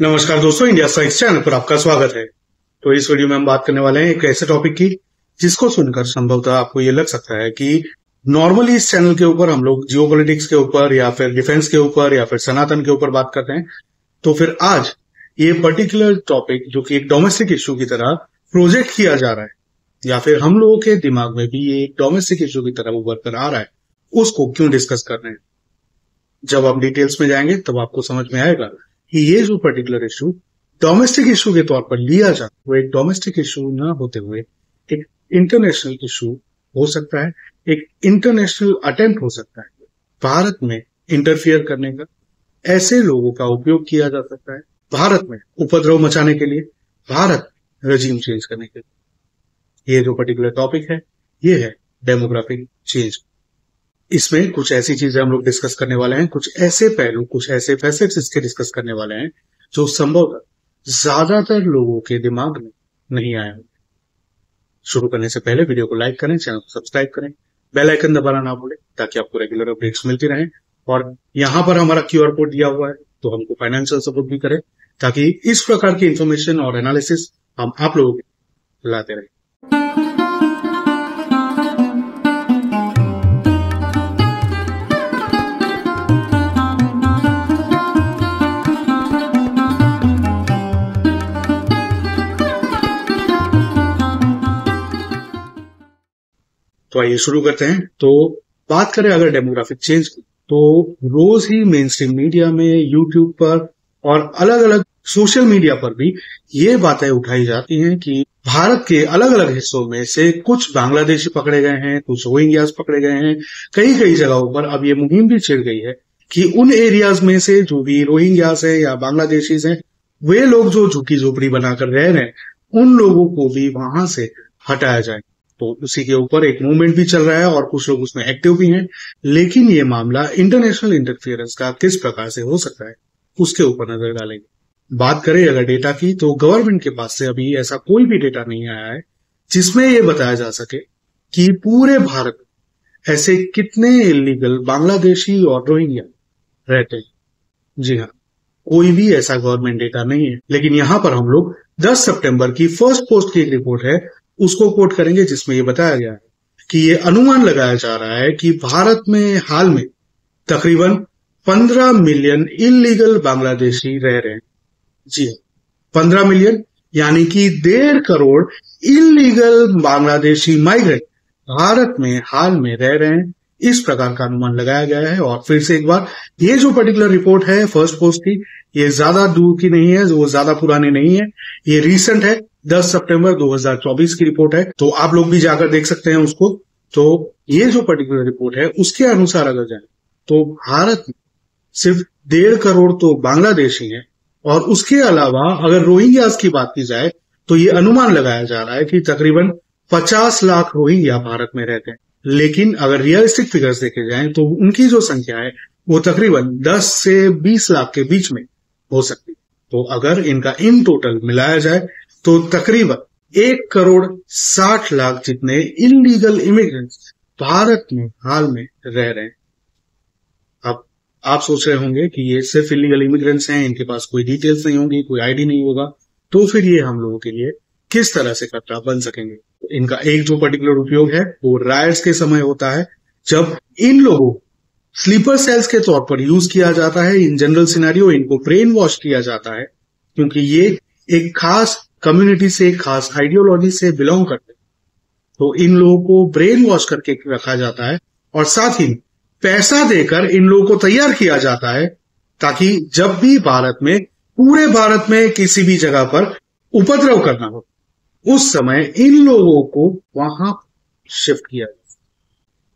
नमस्कार दोस्तों India science channel पर आपका स्वागत है। तो इस वीडियो में हम बात करने वाले हैं एक ऐसे टॉपिक की, जिसको सुनकर संभवतः आपको ये लग सकता है कि नॉर्मली इस चैनल के ऊपर हम लोग जियो के ऊपर या फिर डिफेंस के ऊपर या फिर सनातन के ऊपर बात करते हैं। तो फिर आज ये पर्टिकुलर टॉपिक जो कि एक डोमेस्टिक इश्यू की तरह प्रोजेक्ट किया जा रहा है, या फिर हम लोगों के दिमाग में भी ये डोमेस्टिक इश्यू की तरह उभर कर आ रहा है, उसको क्यों डिस्कस कर रहे हैं? जब आप डिटेल्स में जाएँगे, तब आपको समझ में आएगा कि ये जो पर्टिकुलर इशू डोमेस्टिक इशू के तौर पर लिया जाए वो एक डोमेस्टिक इशू ना होते हुए एक इंटरनेशनल इशू हो सकता है। एक इंटरनेशनल अटेम्प्ट हो सकता है। भारत में इंटरफियर करने का ऐसे लोगों का उपयोग किया जा सकता है। भारत में उपद्रव मचाने के लिए, भारत रजीम चेंज करने के लिए। ये जो पर्टिकुलर टॉपिक है, ये है डेमोग्राफिक चेंज इसमें कुछ ऐसी चीज़ें हम लोग डिस्कस करने वाले हैं, कुछ ऐसे पहलू, कुछ ऐसे फैसेट्स इसके डिस्कस करने वाले हैं, जो संभव ज़्यादातर लोगों के दिमाग में नहीं आए होंगे। शुरू करने से पहले वीडियो को लाइक करें चैनल को सब्सक्राइब करें बेल आइकन दबाना ना भूलें, ताकि आपको रेगुलर अपडेट्स मिलती रहें। और यहाँ पर हमारा क्यूआर कोड दिया हुआ है तो हमको फाइनेंशियल सपोर्ट भी करें, ताकि इस प्रकार की इंफॉर्मेशन और एनालिसिस हम आप लोगों को लाते रहें। तो आइए शुरू करते हैं। तो बात करें अगर डेमोग्राफिक चेंज की तो रोज ही मेन स्ट्रीम मीडिया में यूट्यूब पर और अलग अलग सोशल मीडिया पर भी ये बातें उठाई जाती हैं कि भारत के अलग अलग हिस्सों में से कुछ बांग्लादेशी पकड़े गए हैं, कुछ रोहिंग्यास पकड़े गए हैं। कई कई जगहों पर अब ये मुहिम भी छिड़ गई है कि उन एरियाज़ में से जो भी रोहिंग्यास है या बांग्लादेशी हैं, वे लोग जो झुकी झोपड़ी बनाकर रह रहे हैं, उन लोगों को भी वहाँ से हटाया जाए तो उसी के ऊपर एक मूवमेंट भी चल रहा है और कुछ लोग उसमें एक्टिव भी हैं। लेकिन ये मामला इंटरनेशनल इंटरफियरेंस का किस प्रकार से हो सकता है, उसके ऊपर नज़र डालेंगे। बात करें अगर डेटा की तो गवर्नमेंट के पास से अभी ऐसा कोई भी डेटा नहीं आया है, जिसमें यह बताया जा सके कि पूरे भारत में ऐसे कितने इलीगल बांग्लादेशी और रोहिंग्या रहते हैं। जी हाँ कोई भी ऐसा गवर्नमेंट डेटा नहीं है। लेकिन यहाँ पर हम लोग 10 सितंबर की फ़र्स्ट पोस्ट की एक रिपोर्ट है उसको कोट करेंगे जिसमें ये बताया गया है कि ये अनुमान लगाया जा रहा है कि भारत में हाल में तकरीबन 15 मिलियन इलीगल बांग्लादेशी रह रहे हैं। जी हाँ 15 मिलियन, यानी कि डेढ़ करोड़ इलीगल बांग्लादेशी माइग्रेंट भारत में हाल में रह रहे हैं। इस प्रकार का अनुमान लगाया गया है और फिर से एक बार, ये जो पर्टिकुलर रिपोर्ट है फ़र्स्ट पोस्ट की, ये ज़्यादा दूर की नहीं है, वो ज़्यादा पुरानी नहीं है। ये रिसेंट है 10 सितंबर 2024 की रिपोर्ट है तो आप लोग भी जाकर देख सकते हैं उसको। तो ये जो पर्टिकुलर रिपोर्ट है, उसके अनुसार अगर जाए तो भारत में सिर्फ़ डेढ़ करोड़ तो बांग्लादेशी हैं, और उसके अलावा अगर रोहिंग्यास की बात की जाए तो ये अनुमान लगाया जा रहा है कि तकरीबन 50 लाख रोहिंग्या भारत में रहते हैं लेकिन अगर रियलिस्टिक फिगर्स देखे जाएँ तो उनकी जो संख्या है, वो तकरीबन 10 से 20 लाख के बीच में हो सकती है। तो अगर इनका इन टोटल मिलाया जाए तो तकरीबन एक करोड़ साठ लाख जितने इलीगल इमिग्रेंट्स भारत में हाल में रह रहे हैं। अब आप सोच रहे होंगे कि ये सिर्फ़ इलीगल इमिग्रेंट्स हैं, इनके पास कोई डिटेल्स नहीं होंगी, कोई आईडी नहीं होगा। तो फिर ये हम लोगों के लिए किस तरह से खतरा बन सकेंगे? इनका एक जो पर्टिकुलर उपयोग है, वो रायट्स के समय होता है, जब इन लोगों स्लीपर सेल्स के तौर पर यूज़ किया जाता है इन जनरल सिनेरियो इनको ब्रेन वॉश किया जाता है, क्योंकि ये एक खास कम्युनिटी से, खास आइडियोलॉजी से बिलोंग करते हैं। तो इन लोगों को ब्रेन वॉश करके रखा जाता है और साथ ही पैसा देकर इन लोगों को तैयार किया जाता है ताकि जब भी भारत में, पूरे भारत में किसी भी जगह पर उपद्रव करना हो, उस समय इन लोगों को वहाँ शिफ्ट किया जाए।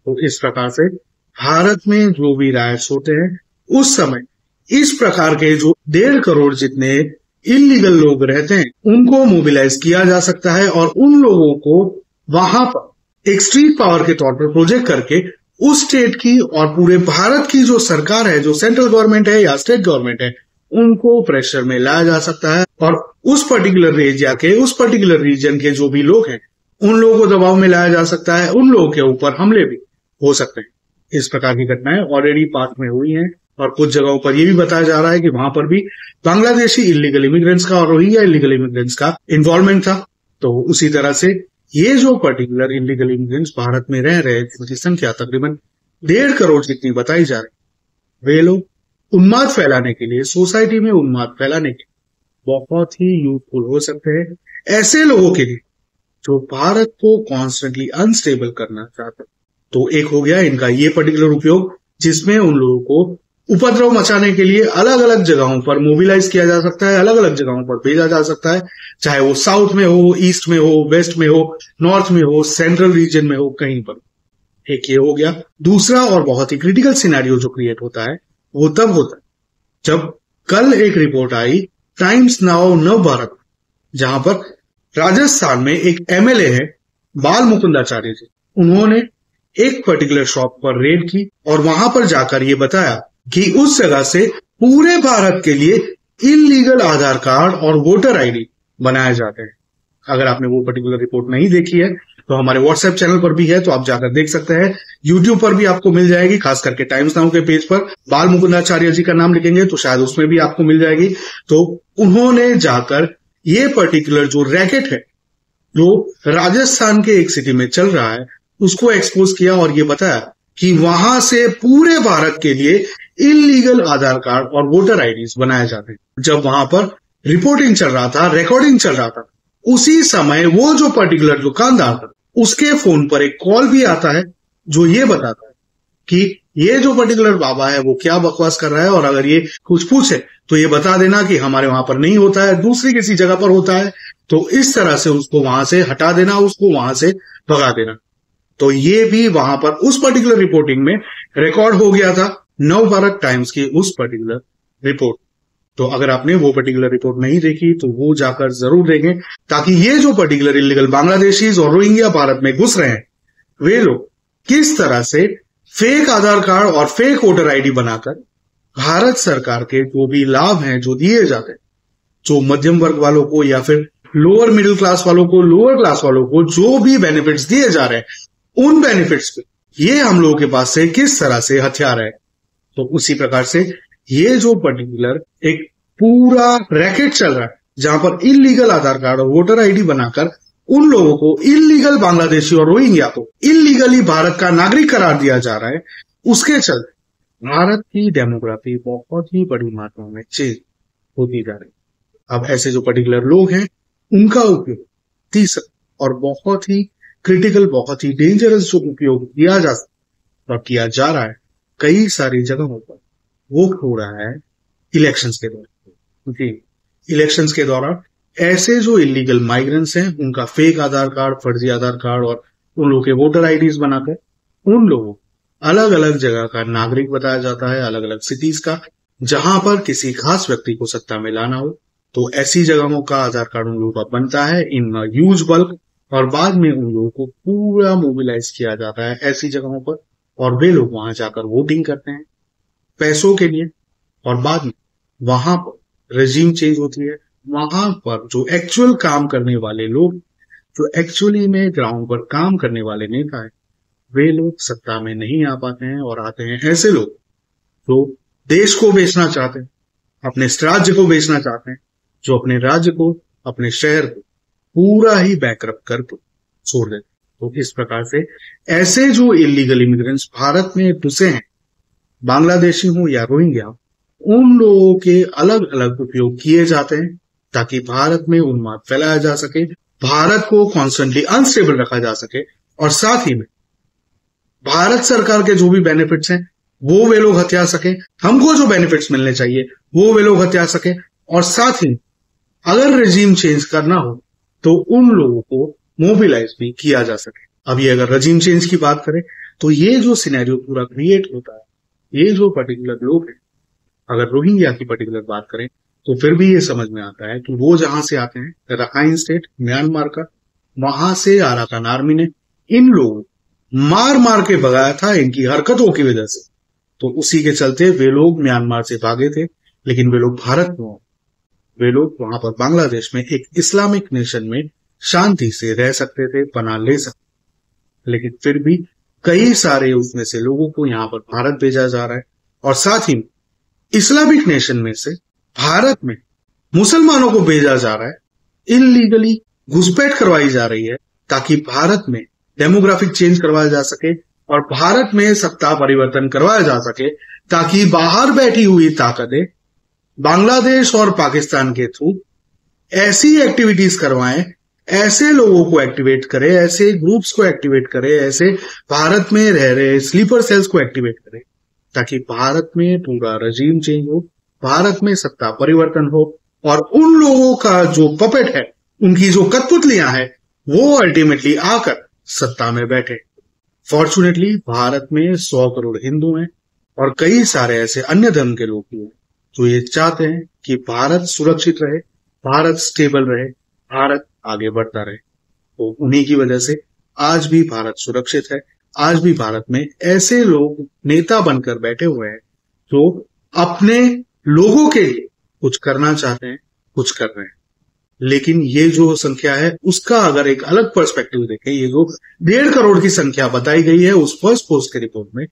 तो इस प्रकार से भारत में जो भी राइट्स होते हैं, उस समय इस प्रकार के जो डेढ़ करोड़ जितने इलीगल लोग रहते हैं, उनको मोबिलाइज किया जा सकता है और उन लोगों को वहाँ पर एक स्ट्रीट पावर के तौर पर प्रोजेक्ट करके उस स्टेट की और पूरे भारत की जो सरकार है, जो सेंट्रल गवर्नमेंट है या स्टेट गवर्नमेंट है, उनको प्रेशर में लाया जा सकता है और उस पर्टिकुलर एरिया के, उस पर्टिकुलर रीजन के जो भी लोग हैं, उन लोगों को दबाव में लाया जा सकता है, उन लोगों के ऊपर हमले भी हो सकते हैं। इस प्रकार की घटनाएँ ऑलरेडी पार्ट में हुई हैं। और कुछ जगहों पर यह भी बताया जा रहा है कि वहाँ पर भी बांग्लादेशी इलीगल इमिग्रेंट्स का और रोहिंग्या इलीगल इमिग्रेंट्स का इन्वॉल्वमेंट था। तो उसी तरह से ये जो पर्टिकुलर इलीगल इमिग्रेंट्स भारत में रह रहे जिनकी संख्या तकरीबन डेढ़ करोड़ जितनी बताई जा रही वे लोग उन्माद फैलाने के लिए, सोसाइटी में उन्माद फैलाने के बहुत ही यूजफुल हो सकते हैं, ऐसे लोगों के लिए जो भारत को कॉन्स्टेंटली अनस्टेबल करना चाहते तो एक हो गया इनका ये पर्टिकुलर उपयोग, जिसमें उन लोगों को उपद्रव मचाने के लिए अलग अलग जगहों पर मोबिलाइज किया जा सकता है अलग अलग जगहों पर भेजा जा सकता है, चाहे वो साउथ में हो ईस्ट में हो वेस्ट में हो नॉर्थ में हो सेंट्रल रीजन में हो, कहीं पर। एक ये हो गया। दूसरा और बहुत ही क्रिटिकल सिनेरियो जो क्रिएट होता है, वो तब होता है जब कल एक रिपोर्ट आई टाइम्स नाउ नव भारत जहाँ पर राजस्थान में एक एमएलए है, बाल मुकुंदाचार्य जी। उन्होंने एक पर्टिकुलर शॉप पर रेड की और वहाँ पर जाकर ये बताया कि उस जगह से पूरे भारत के लिए इलीगल आधार कार्ड और वोटर आईडी बनाए जाते हैं। अगर आपने वो पर्टिकुलर रिपोर्ट नहीं देखी है तो हमारे व्हाट्सएप चैनल पर भी है तो आप जाकर देख सकते हैं। यूट्यूब पर भी आपको मिल जाएगी, खास करके टाइम्स नाउ के पेज पर। बाल मुकुंदाचार्य जी का नाम लिखेंगे तो शायद उसमें भी आपको मिल जाएगी। तो उन्होंने जाकर ये पर्टिकुलर जो रैकेट है, जो राजस्थान के एक सिटी में चल रहा है, उसको एक्सपोज किया और ये बताया कि वहाँ से पूरे भारत के लिए इलीगल आधार कार्ड और वोटर आईडीज बनाए जाते हैं। जब वहाँ पर रिपोर्टिंग चल रहा था रिकॉर्डिंग चल रहा था, उसी समय वो जो पर्टिकुलर दुकानदार था, उसके फ़ोन पर एक कॉल भी आता है, जो ये बताता है कि ये जो पर्टिकुलर बाबा है, वो क्या बकवास कर रहा है और अगर ये कुछ पूछे तो ये बता देना कि हमारे वहाँ पर नहीं होता है, दूसरी किसी जगह पर होता है तो इस तरह से उसको वहाँ से हटा देना, उसको वहाँ से भगा देना। तो ये भी वहाँ पर उस पर्टिकुलर रिपोर्टिंग में रिकॉर्ड हो गया था। नव भारत टाइम्स की उस पर्टिकुलर रिपोर्ट तो अगर आपने वो पर्टिकुलर रिपोर्ट नहीं देखी तो वो जाकर ज़रूर देखें, ताकि ये जो पर्टिकुलर इलीगल बांग्लादेशी और रोहिंग्या भारत में घुस रहे हैं, वे लोग किस तरह से फेक आधार कार्ड और फेक वोटर आईडी बनाकर भारत सरकार के जो भी लाभ हैं, जो दिए जाते हैं, जो मध्यम वर्ग वालों को या फिर लोअर मिडिल क्लास वालों को लोअर क्लास वालों को जो भी बेनिफिट्स दिए जा रहे हैं, उन बेनिफिट्स पे ये हम लोगों के पास से किस तरह से हथियार है? तो उसी प्रकार से ये जो पर्टिकुलर एक पूरा रैकेट चल रहा है, जहाँ पर इलीगल आधार कार्ड और वोटर आईडी बनाकर उन लोगों को इलीगल बांग्लादेशी और रोहिंग्या को इलीगली भारत का नागरिक करार दिया जा रहा है, उसके चलते भारत की डेमोग्राफी बहुत ही बड़ी मात्रा में चेंज होती जा रही अब ऐसे जो पर्टिकुलर लोग हैं, उनका उपयोग तीसरा और बहुत ही क्रिटिकल बहुत ही डेंजरस जो उपयोग किया जा सकता और किया जा रहा है कई सारी जगहों पर वो हो रहा है इलेक्शंस के दौरान। जी। इलेक्शंस के दौरान ऐसे जो इलीगल माइग्रेंट्स हैं उनका फेक आधार कार्ड फर्जी आधार कार्ड और उन लोगों के वोटर आईडीज बनाकर उन लोगों अलग अलग जगह का नागरिक बताया जाता है अलग अलग सिटीज़ का जहाँ पर किसी खास व्यक्ति को सत्ता में लाना हो तो ऐसी जगहों का आधार कार्ड उन लोगों का बनता है इन यूज़ बल्क और बाद में उन लोगों को पूरा मोबिलाइज किया जाता है ऐसी जगहों पर। और वे लोग वहाँ जाकर वोटिंग करते हैं, पैसों के लिए। और बाद में वहाँ पर रजीम चेंज होती है। वहाँ पर जो एक्चुअल काम करने वाले लोग, जो एक्चुअली में ग्राउंड पर काम करने वाले नेता है, वे लोग सत्ता में नहीं आ पाते हैं और आते हैं ऐसे लोग जो देश को बेचना चाहते हैं, अपने राज्य को बेचना चाहते हैं, जो अपने राज्य को, अपने शहर को पूरा ही बैकअप कर छोड़ देते तो इस प्रकार से ऐसे जो इलीगल इमिग्रेंट्स भारत में घुसे हैं, बांग्लादेशी हो या रोहिंग्या, उन लोगों के अलग अलग उपयोग किए जाते हैं ताकि भारत में उन्माद फैलाया जा सके, भारत को कॉन्स्टेंटली अनस्टेबल रखा जा सके और साथ ही में भारत सरकार के जो भी बेनिफिट्स हैं, वो वे लोग हत्या सके, हमको जो बेनिफिट्स मिलने चाहिए, वो वे लोग हत्या सके और साथ ही अगर रिजीम चेंज करना हो तो उन लोगों को मोबिलाइज भी किया जा सके। अभी अगर रजीम चेंज की बात करें तो ये जो सिनेरियो पूरा क्रिएट होता है, ये जो पर्टिकुलर लोग हैं, अगर रोहिंग्या की पर्टिकुलर बात करें तो फिर भी ये समझ में आता है कि वो जहाँ से आते हैं, रखाइन स्टेट म्यांमार का, वहाँ से आराकान आर्मी ने इन लोगों मार मार के भगाया था इनकी हरकतों की वजह से। तो उसी के चलते वे लोग म्यांमार से भागे थे, लेकिन वे लोग भारत में वे लोग वहाँ पर बांग्लादेश में एक इस्लामिक नेशन में शांति से रह सकते थे पना ले सकते लेकिन फिर भी कई सारे उसमें से लोगों को यहाँ पर भारत भेजा जा रहा है। और साथ ही इस्लामिक नेशन में से भारत में मुसलमानों को भेजा जा रहा है। इनलीगली घुसपैठ करवाई जा रही है ताकि भारत में डेमोग्राफिक चेंज करवाया जा सके और भारत में सत्ता परिवर्तन करवाया जा सके ताकि बाहर बैठी हुई ताकतें बांग्लादेश और पाकिस्तान के थ्रू ऐसी एक्टिविटीज़ करवाएँ ऐसे लोगों को एक्टिवेट करे, ऐसे ग्रुप्स को एक्टिवेट करे, ऐसे भारत में रह रहे स्लीपर सेल्स को एक्टिवेट करे, ताकि भारत में पूरा रजीम चेंज हो, भारत में सत्ता परिवर्तन हो, और उन लोगों का जो पपेट है, उनकी जो कठपुतलियाँ हैं, वो अल्टीमेटली आकर सत्ता में बैठे। फॉर्चुनेटली भारत में सौ करोड़ हिंदू हैं, और कई सारे ऐसे अन्य धर्म के लोग भी हैं, जो ये चाहते हैं कि भारत सुरक्षित रहे, भारत स्टेबल रहे, भारत आगे बढ़ता रहे। तो उन्हीं की वजह से आज भी भारत सुरक्षित है। आज भी भारत में ऐसे लोग, नेता बनकर बैठे हुए हैं, जो अपने लोगों के लिए कुछ करना चाहते हैं, कुछ कर रहे हैं। लेकिन ये जो संख्या है, उसका अगर एक अलग पर्सपेक्टिव देखें, ये जो डेढ़ करोड़ की संख्या बताई गई है उस फ़र्स्ट पोस्ट के रिपोर्ट में,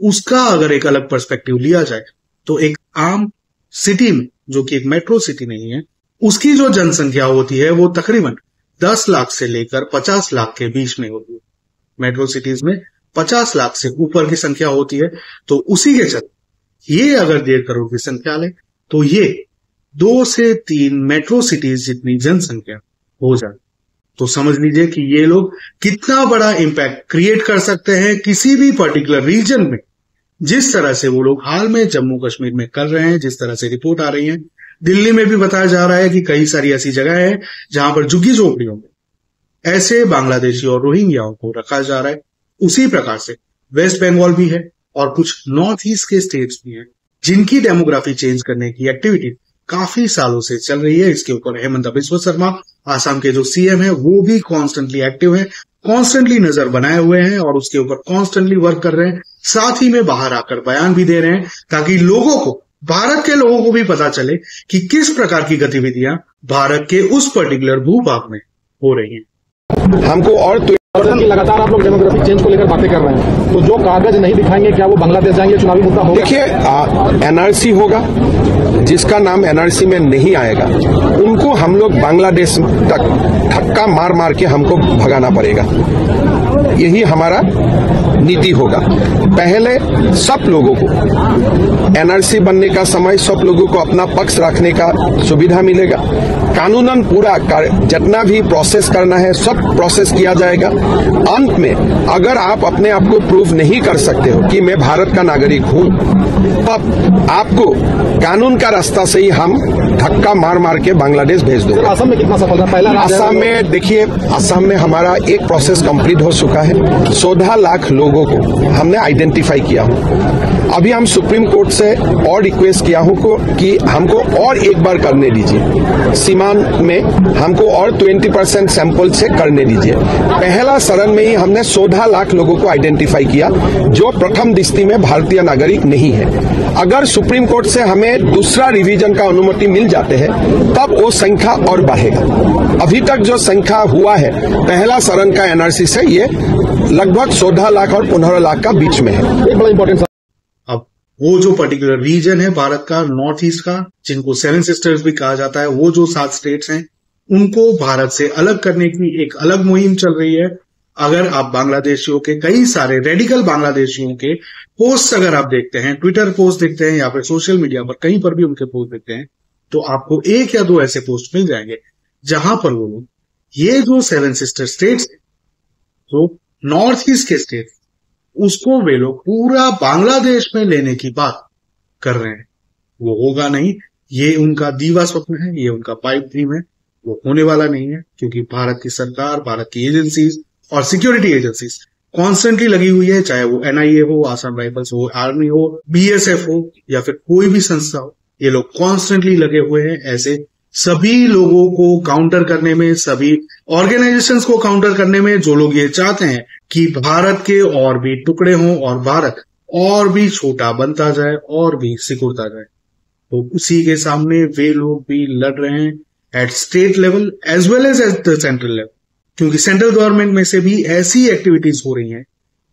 उसका अगर एक अलग पर्सपेक्टिव लिया जाए तो एक आम सिटी में, जो कि एक मेट्रो सिटी नहीं है उसकी जो जनसंख्या होती है वो तकरीबन दस लाख से लेकर पचास लाख के बीच में होती है। मेट्रो सिटीज़ में पचास लाख से ऊपर की संख्या होती है। तो उसी के चलते ये अगर डेढ़ करोड़ की संख्या ले तो ये दो से तीन मेट्रो सिटीज़ जितनी जनसंख्या हो जाए। तो समझ लीजिए कि ये लोग कितना बड़ा इंपैक्ट क्रिएट कर सकते हैं किसी भी पर्टिकुलर रीजन में। जिस तरह से वो लोग हाल में जम्मू कश्मीर में कर रहे हैं, जिस तरह से रिपोर्ट आ रही है दिल्ली में भी बताया जा रहा है कि कई सारी ऐसी जगह है जहाँ पर झुग्गी झोपड़ियों में ऐसे बांग्लादेशी और रोहिंग्याओं को रखा जा रहा है। उसी प्रकार से वेस्ट बंगाल भी है और कुछ नॉर्थ ईस्ट के स्टेट्स भी हैं, जिनकी डेमोग्राफी चेंज करने की एक्टिविटी काफ़ी सालों से चल रही है। इसके ऊपर हेमंत बिश्व शर्मा, आसाम के जो सीएम है, वो भी कॉन्स्टेंटली एक्टिव है कॉन्स्टेंटली नज़र बनाए हुए हैं और उसके ऊपर कॉन्स्टेंटली वर्क कर रहे हैं। साथ ही में बाहर आकर बयान भी दे रहे हैं ताकि लोगों को भारत के लोगों को भी पता चले कि किस प्रकार की गतिविधियाँ भारत के उस पर्टिकुलर भूभाग में हो रही हैं। हमको और तो लगातार आप लोग डेमोग्राफिक चेंज को लेकर बातें कर रहे हैं। तो जो कागज़ नहीं दिखाएँगे, क्या वो बांग्लादेश जाएँगे, चुनावी मुद्दा होगा? देखिए एनआरसी होगा, जिसका नाम एनआरसी में नहीं आएगा, उनको हम लोग बांग्लादेश तक धक्का मार मार के हमको भगाना पड़ेगा। यही हमारा नीति होगा। पहले सब लोगों को एनआरसी बनने का समय, सब लोगों को अपना पक्ष रखने का सुविधा मिलेगा। कानूनन पूरा जितना भी प्रोसेस करना है, सब प्रोसेस किया जाएगा। अंत में अगर आप अपने आप को प्रूव नहीं कर सकते हो कि मैं भारत का नागरिक हूँ तब आपको कानून का रास्ता से ही हम धक्का मार मार के बांग्लादेश भेज दो असम में कितना सफल पहला असम में देखिए असम में हमारा एक प्रोसेस कंप्लीट हो चुका है। चौदह लाख लोगों को हमने आइडेंटिफाई किया हूँ। अभी हम सुप्रीम कोर्ट से और रिक्वेस्ट किया हूँ को कि हमको और एक बार करने दीजिए। सीमान में हमको और 20 परसेंट सैंपल से करने दीजिए। पहला चरण में ही हमने सोलह लाख लोगों को आइडेंटिफाई किया जो प्रथम दृष्टि में भारतीय नागरिक नहीं है। अगर सुप्रीम कोर्ट से हमें दूसरा रिवीजन का अनुमति मिल जाते हैं तब वो संख्या और बढ़ेगा। अभी तक जो संख्या हुआ है पहला चरण का एनआरसी से ये लगभग सोलह लाख और पंद्रह लाख का बीच में है। एक बड़ा इंपॉर्टेंट वो जो पर्टिकुलर रीजन है भारत का नॉर्थ ईस्ट का जिनको सेवन सिस्टर्स भी कहा जाता है वो जो सात स्टेट्स हैं उनको भारत से अलग करने की एक अलग मुहिम चल रही है। अगर आप बांग्लादेशियों के, कई सारे रेडिकल बांग्लादेशियों के पोस्ट अगर आप देखते हैं ट्विटर पोस्ट देखते हैं या फिर सोशल मीडिया पर कहीं पर भी उनके पोस्ट देखते हैं तो आपको एक या दो ऐसे पोस्ट मिल जाएँगे, जहाँ पर वो लोग, ये जो सेवन सिस्टर स्टेट्स जो नॉर्थ ईस्ट के स्टेट उसको वे लोग पूरा बांग्लादेश में लेने की बात कर रहे हैं। वो होगा नहीं, ये उनका दीवा स्वप्न है, ये उनका पाइप ड्रीम है, वो होने वाला नहीं है, क्योंकि भारत की सरकार, भारत की एजेंसीज और सिक्योरिटी एजेंसीज। कॉन्स्टेंटली लगी हुई है, चाहे वो एनआईए हो आसाम राइफल्स हो आर्मी हो बीएसएफ हो, या फिर कोई भी संस्था हो, ये लोग कॉन्स्टेंटली लगे हुए हैं ऐसे। सभी लोगों को काउंटर करने में, सभी ऑर्गेनाइजेशंस को काउंटर करने में जो लोग ये चाहते हैं कि भारत के और भी टुकड़े हों और भारत और भी छोटा बनता जाए, और भी सिकुड़ता जाए। तो उसी के सामने वे लोग भी लड़ रहे हैं at state level as well as at the central level क्योंकि सेंट्रल गवर्नमेंट में से भी ऐसी एक्टिविटीज़ हो रही हैं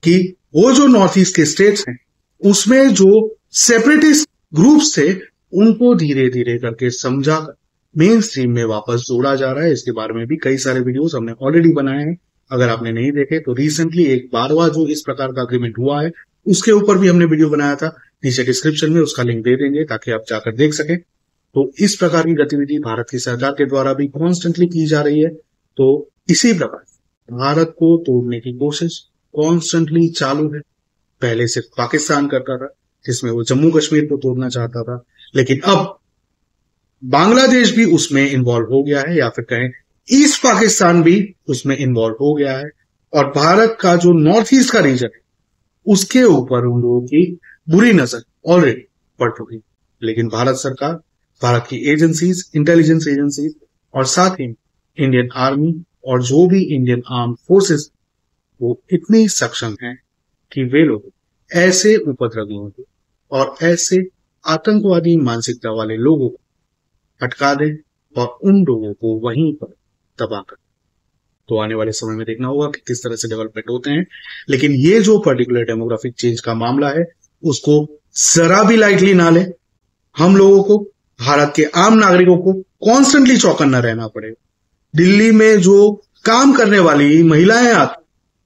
कि वो जो नॉर्थ ईस्ट के स्टेट्स हैं, उसमें जो सेपरेटिस्ट ग्रुप्स थे, उनको धीरे धीरे करके समझा, मेन स्ट्रीम में वापस जोड़ा जा रहा है। इसके बारे में भी कई सारे वीडियोस हमने ऑलरेडी बनाए हैं। अगर आपने नहीं देखे तो रिसेंटली एक बारवा जो इस प्रकार का अग्रीमेंट हुआ है, उसके ऊपर भी हमने वीडियो बनाया था। नीचे डिस्क्रिप्शन में उसका लिंक दे देंगे ताकि आप जाकर देख सके। तो इस प्रकार की गतिविधि भारत की सरकार के द्वारा भी कॉन्स्टेंटली की जा रही है। तो इसी प्रकार, भारत को तोड़ने की कोशिश कॉन्स्टेंटली चालू है। पहले सिर्फ़ पाकिस्तान करता था, जिसमें वो जम्मू कश्मीर को तोड़ना चाहता था, लेकिन अब बांग्लादेश भी उसमें इन्वॉल्व हो गया है, या फिर कहें ईस्ट पाकिस्तान भी उसमें इन्वॉल्व हो गया है, और भारत का जो नॉर्थ ईस्ट का रीजन है, उसके ऊपर उन लोगों की बुरी नज़र ऑलरेडी पड़ चुकी लेकिन भारत सरकार, भारत की एजेंसीज इंटेलिजेंस एजेंसीज और साथ ही इंडियन आर्मी और जो भी इंडियन आर्म फोर्सेस वो इतनी सक्षम है कि वे लोग ऐसे उपद्रवियों को और ऐसे आतंकवादी मानसिकता वाले लोगों को हटका दे और उन लोगों को वहीं पर तबाह कर तो आने वाले समय में देखना होगा कि किस तरह से डेवलपमेंट होते हैं। लेकिन ये जो पर्टिकुलर डेमोग्राफिक चेंज का मामला है, उसको जरा भी लाइटली ना ले। हम लोगों को, भारत के आम नागरिकों को कॉन्स्टेंटली चौकन्ना रहना पड़ेगा। दिल्ली में जो काम करने वाली महिलाएँ आती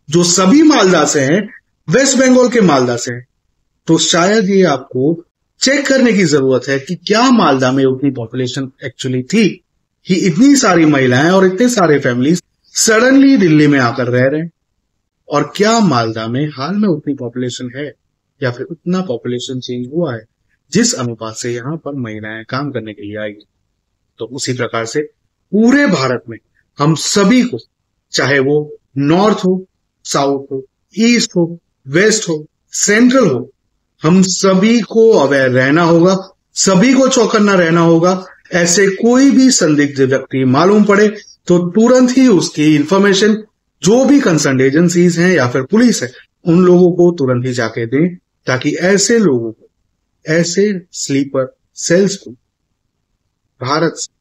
जो सभी मालदा से हैं, वेस्ट बंगाल के मालदा से हैं तो शायद ये आपको चेक करने की ज़रूरत है कि क्या मालदा में उतनी पॉपुलेशन एक्चुअली थी। कि इतनी सारी महिलाएँ और इतने सारे फैमिली सडनली दिल्ली में आकर रह रहे हैं। और क्या मालदा में हाल में उतनी पॉपुलेशन है या फिर उतना पॉपुलेशन चेंज हुआ है, जिस अनुपात से यहाँ पर महिलाएँ काम करने के लिए आएगी तो उसी प्रकार से पूरे भारत में हम सभी को, चाहे वो नॉर्थ हो, साउथ हो, ईस्ट हो, वेस्ट हो, सेंट्रल हो, हम सभी को अवेयर रहना होगा, सभी को चौकन्ना रहना होगा, ऐसे कोई भी संदिग्ध व्यक्ति मालूम पड़े तो तुरंत ही उसकी इंफॉर्मेशन जो भी कंसर्न एजेंसीज हैं या फिर पुलिस है, उन लोगों को तुरंत ही जाके दें, ताकि ऐसे लोगों को, ऐसे स्लीपर सेल्स को, भारत से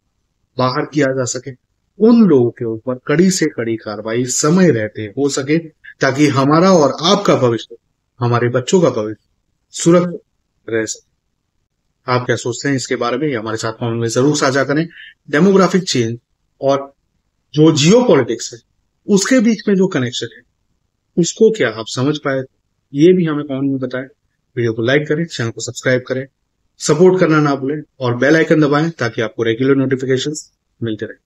बाहर किया जा सके। उन लोगों के ऊपर कड़ी से कड़ी कार्रवाई समय रहते हो सके, ताकि हमारा और आपका भविष्य, हमारे बच्चों का भविष्य सुरक्षित रह सके। आप क्या सोचते हैं इसके बारे में? हमारे साथ कॉमेंट में ज़रूर साझा करें। डेमोग्राफिक चेंज और जो जियो पॉलिटिक्स है, उसके बीच में जो कनेक्शन है, उसको क्या आप समझ पाए? ये भी हमें कॉमेंट में बताएँ। वीडियो को लाइक करें, चैनल को सब्सक्राइब करें। सपोर्ट करना ना भूलें और बेल आइकन दबाएँ ताकि आपको रेगुलर नोटिफिकेशंस मिलते रहे।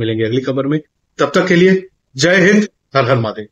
मिलेंगे अगली खबर में। तब तक के लिए जय हिंद, हर हर महादेव।